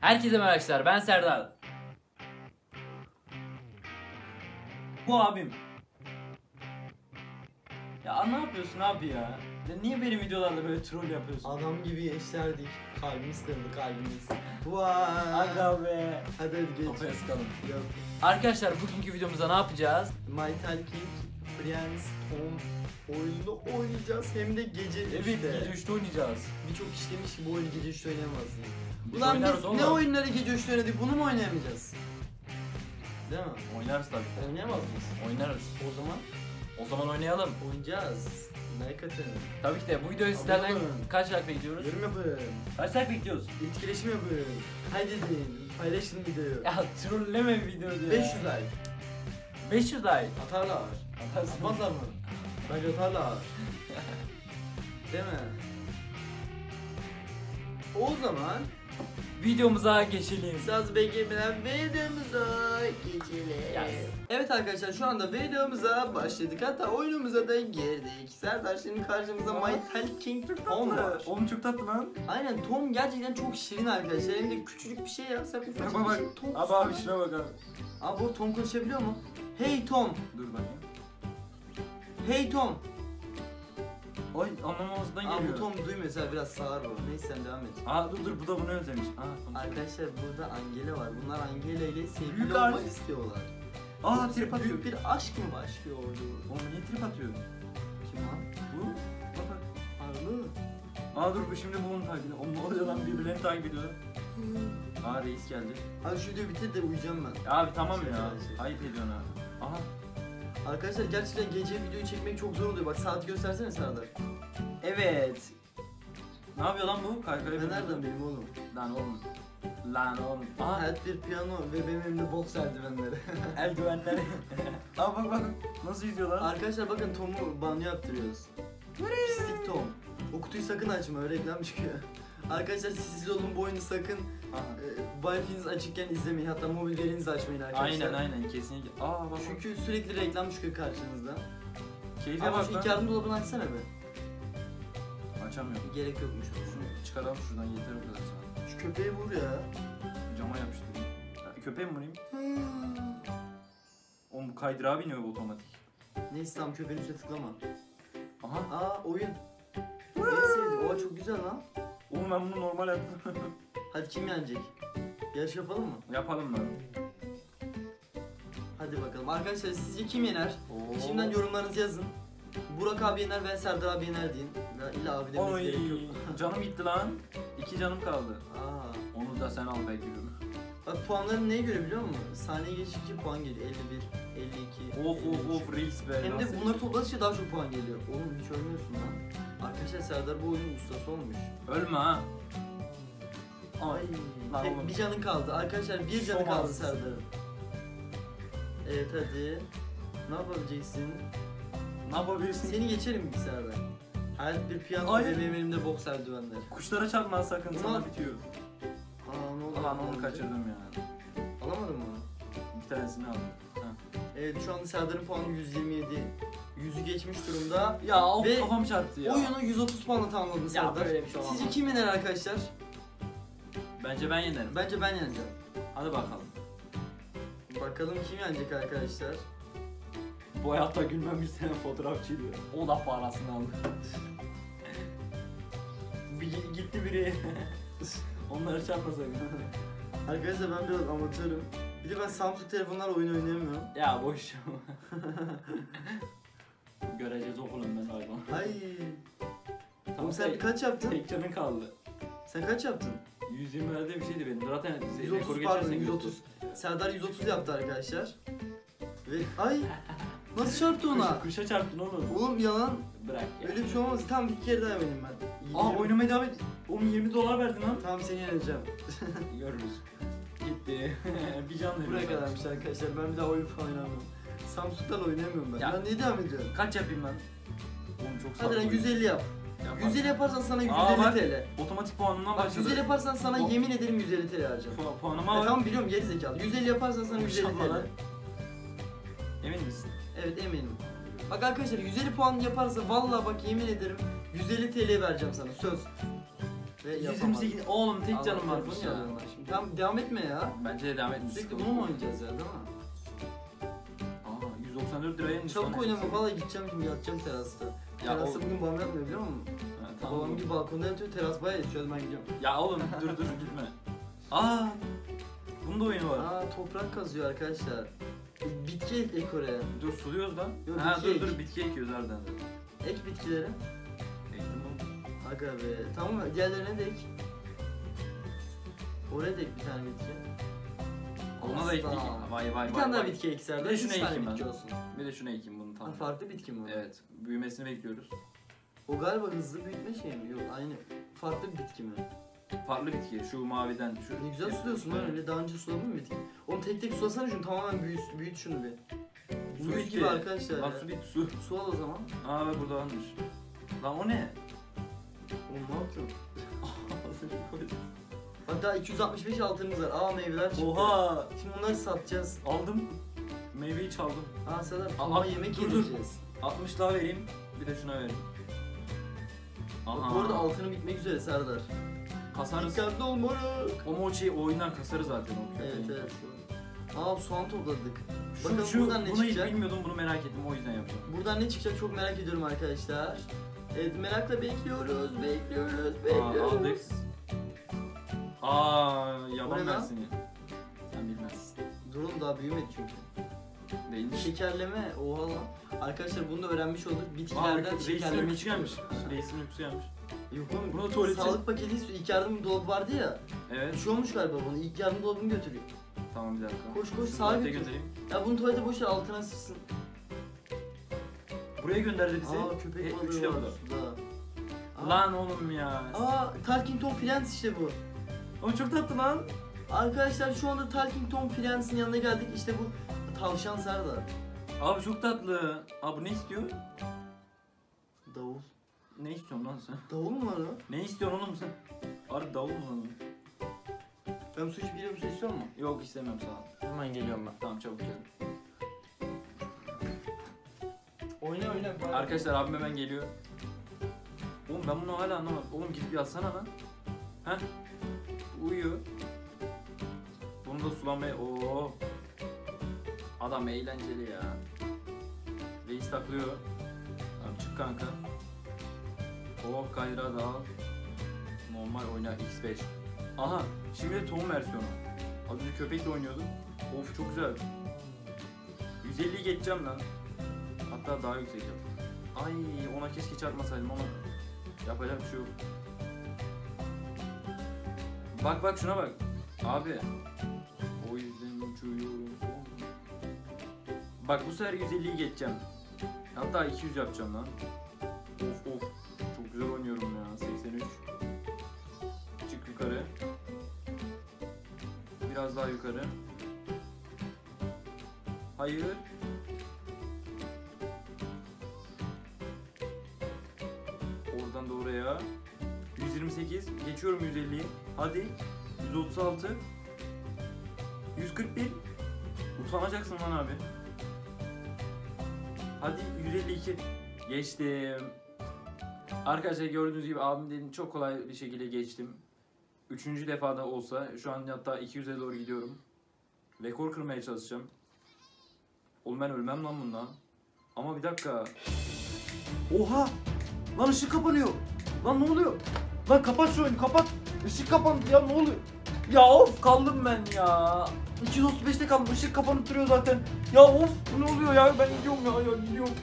Herkese merhaba arkadaşlar ben Serdar. Bu abim. Ya ne yapıyorsun abi ya? ya niye benim videolarda böyle troll yapıyorsun? Adam gibi gençlerdik. Kalbimiz kırıldı kalbimiz. Vay. Aga be. Hadi hadi geç. Kafaya sıkalım. Yok. Arkadaşlar bugünkü videomuzda ne yapacağız? My Talking Friends Home oyununu oynayacağız. Hem de gece Evet üçte. gece 3'te oynayacağız. Birçok kişi demiş ki bu oyunu gece 3'te oynayamazsın. Biz Ulan biz oğlum. ne oyunları gece 3'te oynadık bunu mu oynayamayacağız? Değil mi? Oynarız tabii. Oynayamaz mıyız? Oynarız. O zaman O zaman oynayalım. oynayacağız. Like atın. Tabii ki de bu videoyu sizlerden kaç like bekliyoruz? Yorum yapın. Kaç like bekliyoruz? Etkileşim yapın. Kaydedin. Paylaşın videoyu. Ya trolleme bir video diyor. 500 like. 500 like. Atarlar. Atarsın. Atmazlar mı? Bence atarlar. Değil mi? O zaman Videomuza geçelim. Saz beklemeden videomuza geçelim. Yes. Evet arkadaşlar şu anda videomuza başladık. Hatta oyunumuza da girdik. Serdar şimdi karşımızda My Talking Tom var. Oğlum çok tatlı lan. Aynen Tom gerçekten çok şirin arkadaşlar. Hem de küçücük bir şey ya. Sen ufacık Bak bir bak. şey. Tom. Abi abi şuna bak abi. Abi bu Tom konuşabiliyor mu? Hey Tom. Dur bakayım. Hey Tom. Oy anlamamızdan Aa, bu. Tom duy mesela biraz sağır bu. Neyse sen devam et. Aa dur dur bu da bunu özlemiş. Aa, tamam. Arkadaşlar burada Angela var. Bunlar Angela ile sevgili Büyük olmak aşk. istiyorlar. Aa trip atıyor. Büyük bir aşk mı başlıyordu? Oğlum niye trip atıyor? Kim lan? Bu? Bak bak. Harlı. Aa dur bu şimdi bunun takip Oğlum ne oluyor lan birbirlerini takip ediyorlar. Aa reis geldi. Hadi şu videoyu bitir de uyuyacağım ben. Ya abi tamam Şey, ya. şey. Ayıp ediyorsun abi. Aha. Arkadaşlar gerçekten gece videoyu çekmek çok zor oluyor. Bak saati göstersene Serdar. Evet. Ne yapıyor lan bu? Kaykayı Ben nereden bileyim oğlum? Lan oğlum. Lan oğlum. Aa Hayat bir piyano ve benim elimde boks eldivenleri. eldivenleri. Aa bak bak. Nasıl yüzüyor lan? Arkadaşlar bakın Tom'u banyo yaptırıyoruz. Pislik Tom. O kutuyu sakın açma öyle reklam çıkıyor. Arkadaşlar siz olun bu oyunu sakın e, Wi-Fi'niz açıkken izlemeyin. Hatta mobil verinizi açmayın arkadaşlar. Aynen aynen kesinlikle. Aa bak. Çünkü sürekli reklam çıkıyor karşınızda. keyfe Ama bak şu lan. iki yardım dolabını açsana be. Açamıyorum. Gerek yokmuş. Şunu çıkaralım şuradan yeter o kadar sana. Şu köpeği vur ya. Cama yapıştırayım. Ya, Köpeğe mi vurayım? Oğlum bu kaydırağa biniyor bu otomatik. Neyse tamam köpeğin üstüne tıklama. Aha. Aa oyun. Neyse oha çok güzel lan. Oğlum ben bunu normal yaptım. Hadi kim yenecek? Yarış yapalım mı? Yapalım lan. Hadi bakalım. Arkadaşlar sizce kim yener? Oo. Şimdiden yorumlarınızı yazın. Burak abi yener ve Serdar abi yener deyin. Ya illa abi demenize Oy. gerek yok. canım gitti lan. İki canım kaldı. Aa. Onu da sen al belki. Bak puanlarım neye göre biliyor musun? Saniye geçtikçe puan geliyor. 51, 52. Of of 53. of reis be. Hem de nasıl- bunları topladıkça daha çok puan geliyor. Oğlum hiç ölmüyorsun lan. Arkadaşlar Serdar bu oyunun ustası olmuş. Ölme ha. Ay. Ay. Lan Tek oğlum. bir canın kaldı. Arkadaşlar bir canı kaldı alsın. Serdar'ın. Evet hadi. Ne yapabileceksin? Ne yapabilirsin? Seni geçerim bilgisayarda. Hayat bir piyano Ay. ve benim elimde boks eldivenler. Kuşlara çarpma sakın sana Ulan. bitiyor. Aa ne oldu? Onu kaçırdım ya. Alamadın mı? Bir tanesini aldım. Ha. Evet şu anda Serdar'ın puanı 127. 100'ü geçmiş durumda. Ya of Ve kafam çarptı ya. Oyunu 130 puanla tamamladı Serdar. böyle bir şey olamaz. Sizce kim yener arkadaşlar? Bence ben yenerim. Bence ben yeneceğim. Hadi bakalım. Bakalım kim yenecek arkadaşlar? Bu hayatta gülmem bir sene fotoğrafçıydı. O da parasını aldı. bir gitti biri. Onları çarpma sakın. Arkadaşlar ben biraz amatörüm. Bir de ben Samsung telefonlar oyun oynayamıyorum. ya boş Göreceğiz okulum ben hayvan. Ay. Tamam, Oğlum sen kaç yaptın? Tek canın kaldı. Sen kaç yaptın? 120 lerde bir şeydi benim. Zaten 130 rekoru pardon geçersen 130. Serdar 130 yaptı arkadaşlar. Ve ay nasıl çarptı ona? Kuşa, kuşa çarptın oğlum. Oğlum yalan. Bırak ya. Öyle bir şey olmaz. Tamam bir kere daha oynayayım ben. Aa Yirmi- oynamaya devam et. Oğlum 20 dolar verdin lan. Tamam seni yeneceğim. Görürüz. Gitti. bir can veriyor. Buraya kadarmış arkadaşlar. Ben bir daha oyun falan oynamıyorum. Samsung'dan oynayamıyorum ben. Ya. Ben niye devam ediyorum? Kaç yapayım ben? Oğlum çok Hadi lan 150 yap. 150 yaparsan sana 150 Aa, bak. TL. Otomatik puanından Bak başladı. 150 yaparsan sana Pu- yemin ederim 150 TL harcayacağım. Pu- puanıma E, bak. tamam biliyorum geri zekalı. 150 yaparsan sana 150 Maşallah lan. TL. Emin misin? Evet eminim. Bak arkadaşlar 150 puan yaparsa vallahi bak yemin ederim 150 TL vereceğim sana söz. Ve yapamadım. 128 oğlum tek Allah canım varmış telefonu ya. Şimdi tamam devam etme ya. Bence de devam etmiş. Sürekli bunu mu oynayacağız ya değil mi? Aa 194 liraya inmiş. Çabuk oynama valla gideceğim şimdi yatacağım terasta. Ya Terasta oğlum. bugün babam yapmıyor biliyor musun? Ha, tamam. Babam bir balkonda yatıyor teras bayağı hadi ben gidiyorum. Ya oğlum dur dur gitme. Aa bunun da oyunu var. Aa toprak kazıyor arkadaşlar. Bitki ek, oraya. Dur suluyoruz lan. Yok, ha bitki dur ek. dur bitki ekiyoruz harbiden de. Ek bitkileri. Ektim oğlum. Aga be. Tamam mı? Diğerlerine de ek. Oraya da ek bir tane bitki. Ona da Asla. ekleyeyim. Vay vay Bir vay. tane daha vay. bitki ekserler. Bir de tane ekeyim ben. bitki olsun. Bir de şunu ekeyim bunu Ha, tamam. farklı bitki mi o? Evet. Büyümesini bekliyoruz. O galiba hızlı büyütme şey mi? Yok aynı. Farklı bir bitki mi? Farklı bitki. Şu maviden. Şu Ne güzel suluyorsun lan öyle. Daha önce suladın mı bitki? Oğlum tek tek sulasana şunu tamamen büyüt, büyüt şunu bir. Su Su bitti. gibi arkadaşlar Lan ya. su bitti su. Su al o zaman. Aa bak burada varmış. Lan o ne? Oğlum ne yapıyorsun? Hatta 265 altınımız var. Aa meyveler çıktı. Oha! Şimdi bunları satacağız. Aldım. Meyveyi çaldım. Aa Sedat kuma aa, yemek dur, dur. yedireceğiz. 60 daha vereyim. Bir de şuna vereyim. Bak, Aha. Bu arada altını bitmek üzere Serdar. Kasarız. Dikkatli ol moruk. O mochi o oyundan kasarız zaten o Evet köpeğin. evet. Aa soğan topladık. Şu, Bakalım şu, buradan ne bunu hiç çıkacak? bilmiyordum bunu merak ettim o yüzden yapacağım. Buradan ne çıkacak çok merak ediyorum arkadaşlar. Evet merakla bekliyoruz, bekliyoruz, Aa, bekliyoruz. aldık. Aa yaban lan? mersini. Sen bilmezsin. Durun daha büyümedi çünkü. Değilmiş. Şekerleme, oha lan. Arkadaşlar bunu da öğrenmiş olduk. Aa Bitkilerden reisin şekerleme uykusu gelmiş. çıkıyor. Yok oğlum, Buna tuvaleti- sağlık paketi istiyor. İlk yardım dolabı vardı ya. Evet. Bir şey olmuş galiba bunu. İlk yardım dolabını götürüyor. Tamam bir dakika. Koş, koş, sağa tuvalete götür. göndereyim. Ya bunu tuvalete boş ver altına sıçsın. Buraya gönderdi bizi. Aa köpek E, balığı üçü de var burada. suda. Aa, Lan oğlum ya. Aa Talking Tom Friends işte bu. Oğlum çok tatlı lan. Arkadaşlar şu anda Talking Tom Friends'in yanına geldik. İşte bu tavşan Serdar. Abi çok tatlı. Abi ne istiyor? Davul. Ne istiyorsun lan sen? Davul mu var o? Ne istiyorsun oğlum sen? Harbi davul mu lan? Ben su içip geliyor musun istiyor musun? Yok istemiyorum sağ ol. Hemen geliyorum ben. Tamam çabuk gel. Oyna oyna. bari. Arkadaşlar abim hemen geliyor. Oğlum ben bunu hala anlamadım. Oğlum gidip yatsana lan. Heh. Uyuyor. Bunu da sulamaya... Oo. Adam eğlenceli ya. Reis taklıyor. Tamam çık kanka. Oh kayra da al. Normal oyna X5. Aha şimdi de tohum versiyonu. Az önce köpekle oynuyordum. Of çok güzel. 150'yi geçeceğim lan. Hatta daha yüksek yap. Ay ona keşke çarpmasaydım ama yapacak bir şey yok. Bak bak şuna bak. Abi. O yüzden uçuyorum. Bak bu sefer 150'yi geçeceğim. Hatta 200 yapacağım lan. Biraz daha yukarı. Hayır. Oradan da oraya. 128. Geçiyorum 150'yi. Hadi. 136. 141. Utanacaksın lan abi. Hadi 152. Geçtim. Arkadaşlar gördüğünüz gibi abim dediğim çok kolay bir şekilde geçtim. Üçüncü defada olsa şu an hatta 200'e doğru gidiyorum. Rekor kırmaya çalışacağım. Oğlum ben ölmem lan bundan. Ama bir dakika. Oha! Lan ışık kapanıyor. Lan ne oluyor? Lan kapat şu oyunu kapat. Işık kapandı ya ne oluyor? Ya of kaldım ben ya. 235'te kaldım ışık kapanıp duruyor zaten. Ya of ne oluyor ya ben gidiyorum ya ya gidiyorum.